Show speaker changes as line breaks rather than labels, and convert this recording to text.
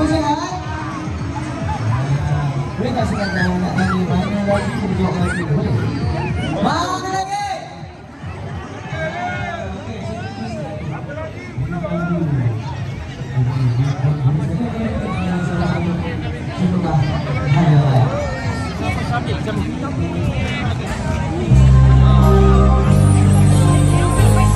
po sa lahat. Wait, kasi nagdahon na kami. Mahal na lang yung video ko ng Mga kalagay! Sino ba? Ano ba? Sino ba?